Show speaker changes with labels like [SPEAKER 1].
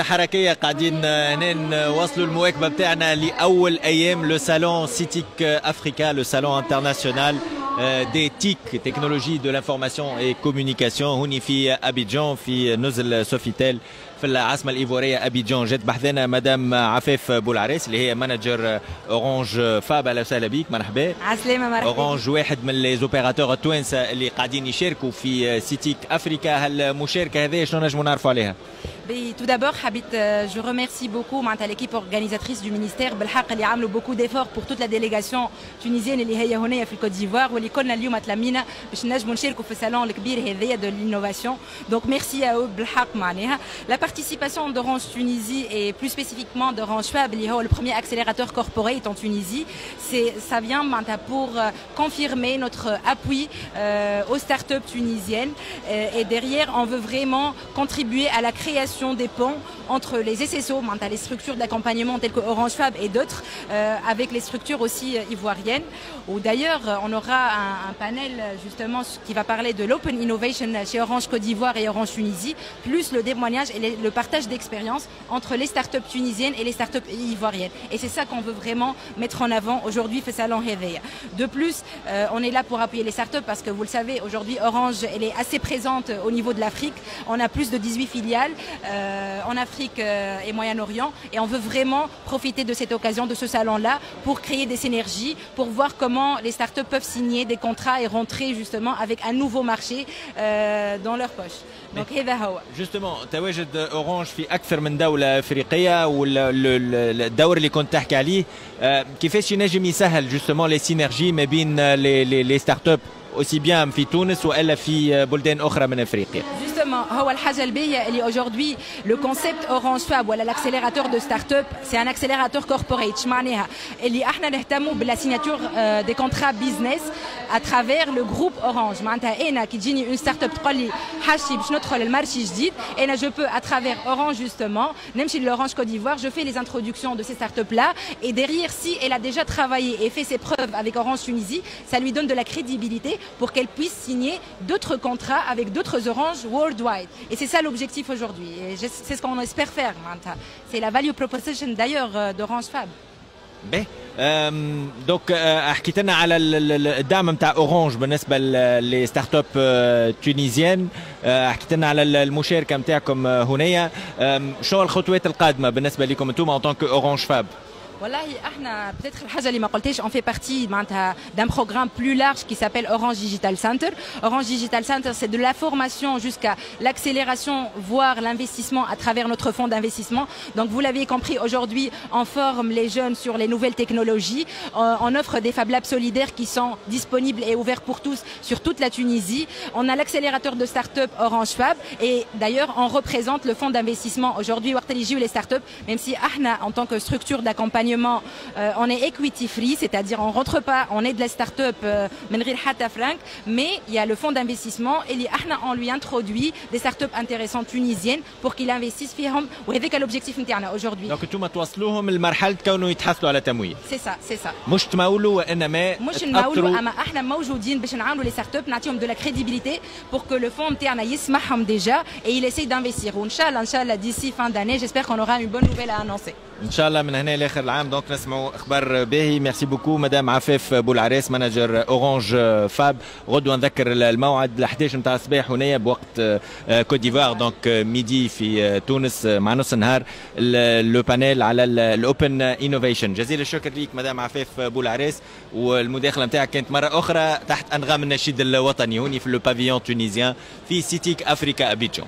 [SPEAKER 1] حركية قاعدين هنا نواصلوا المواكبة بتاعنا لأول أيام. لو صالون سيتيك افريكا لو صالون انترناسيونال دي تيك تكنولوجي دو لانفورماسيون اي كوميونيكاسيون هوني في ابيجان في نزل سوفيتيل في العاصمة الإيفورية أبيجان. جات بحثنا مدام عفاف بولعريس اللي هي مانجر اورانج فاب أهلا وسهلا بيك مرحبا.
[SPEAKER 2] عسلامة مرحبا.
[SPEAKER 1] اورانج واحد من لي زوبيراتور التوانسة اللي قاعدين يشاركوا في سيتيك افريكا هالمشاركة هذه شنو نجموا نعرفوا عليها؟
[SPEAKER 2] Mais tout d'abord, Habit, euh, je remercie beaucoup à l'équipe organisatrice du ministère بالحق اللي عملوا beaucoup d'efforts pour toute la délégation tunisienne اللي هي هنا في الكوت ديفوار واللي كنا اليوم تلمينا باش نجموا نشاركوا في الصالون الكبير هذايا de l'innovation. Donc merci à eux بالحق معناها. La participation d'Orange Tunisie et plus spécifiquement d'Orange Fab اللي هو le premier accélérateur corporate en Tunisie, c'est ça vient معناتها pour euh, confirmer notre appui euh, aux startups tunisiennes Euh, et derrière on veut vraiment contribuer à la création des ponts entre les SSO, les structures d'accompagnement telles que Orange Fab et d'autres, euh, avec les structures aussi euh, ivoiriennes. Ou d'ailleurs, on aura un, un, panel justement qui va parler de l'open innovation chez Orange Côte d'Ivoire et Orange Tunisie, plus le témoignage et le partage d'expériences entre les startups tunisiennes et les startups ivoiriennes. Et c'est ça qu'on veut vraiment mettre en avant aujourd'hui, fait Salon Réveil. De plus, euh, on est là pour appuyer les startups parce que vous le savez, aujourd'hui Orange elle est assez présente au niveau de l'Afrique. On a plus de 18 filiales euh, en Afrique euh, et Moyen-Orient et on veut vraiment profiter de cette occasion, de ce salon-là, pour créer des synergies, pour voir comment les startups peuvent signer des contrats et rentrer justement avec un nouveau marché euh, dans leur poche. Donc هذا هو.
[SPEAKER 1] جوستومون تواجد اورانج في اكثر من دوله افريقيه والدور اللي كنت تحكي عليه كيفاش ينجم يسهل جوستومون لي سينرجي ما بين لي ستارت اب aussi bien في تونس والا في بلدان اخرى من افريقيا
[SPEAKER 2] Justement, هو الحاجة الباهية اللي aujourd'hui le concept Orange Fab ولا l'accélérateur de start-up c'est un accélérateur corporate معناها اللي احنا نهتموا بلا signature euh, des contrats business à travers le groupe Orange معناتها انا كي تجيني une start-up تقول لي حاجتي باش ندخل المارشي جديد انا je peux à travers Orange justement نمشي l'Orange Côte d'Ivoire je fais les introductions de ces start-up là et derrière si elle a déjà travaillé et fait ses preuves avec Orange Tunisie ça lui donne de la crédibilité pour qu'elle puisse signer d'autres contrats avec d'autres Orange worldwide. Et c'est ça l'objectif aujourd'hui. Et c'est ce qu'on espère faire. C'est la value proposition d'ailleurs d'Orange Fab.
[SPEAKER 1] باهي دوك حكيت لنا على الدعم نتاع اورانج بالنسبه لستارت اب تونيزيان حكيت لنا على المشاركه نتاعكم هنايا شنو الخطوات القادمه بالنسبه لكم انتم ان طونك اورانج فاب
[SPEAKER 2] والله احنا peut-être on fait partie d'un programme plus large qui s'appelle Orange Digital Center. Orange Digital Center, c'est de la formation jusqu'à l'accélération, voire l'investissement à travers notre fonds d'investissement. Donc vous l'avez compris, aujourd'hui, on forme les jeunes sur les nouvelles technologies. Euh, on offre des Fab Labs solidaires qui sont disponibles et ouverts pour tous sur toute la Tunisie. On a l'accélérateur de start-up Orange Fab et d'ailleurs, on représente le fonds d'investissement aujourd'hui, Warteligi ou les start-up, même si Ahna, en tant que structure d'accompagnement, euh, on est equity free, c'est-à-dire on rentre pas, on est de la start-up euh, frank, mais il y a le fonds d'investissement et on lui introduit des start-up intéressantes tunisiennes pour qu'il investisse فيهم وهذاك l'objectif نتاعنا aujourd'hui.
[SPEAKER 1] دونك انتم توصلوهم لمرحله كونه يتحصلوا على تمويل.
[SPEAKER 2] سي سا سي سا.
[SPEAKER 1] مش تمولوا وانما
[SPEAKER 2] مش نمولوا اما احنا موجودين باش نعاونوا لي ستارت اب نعطيهم دو لا كريديبيليتي بور كو لو فون نتاعنا يسمعهم ديجا et il essaye d'investir وان شاء الله ان شاء الله d'ici fin d'année j'espère qu'on aura une bonne nouvelle à annoncer.
[SPEAKER 1] ان شاء الله من هنا لاخر العام دونك نسمعوا إخبار باهي ميرسي بوكو مدام عفاف بولعريس مانجر اورانج فاب غدوه نذكر الموعد ل 11 نتاع الصباح هنايا بوقت كوت ديفوار دونك ميدي في تونس مع نص النهار. لو بانيل على الاوبن انوفيشن جزيل الشكر ليك مدام عفاف بولعريس والمداخلة نتاعك كانت مرة أخرى تحت أنغام النشيد الوطني. هوني في لو بافيون تونيزيان في سيتيك افريكا ابيجان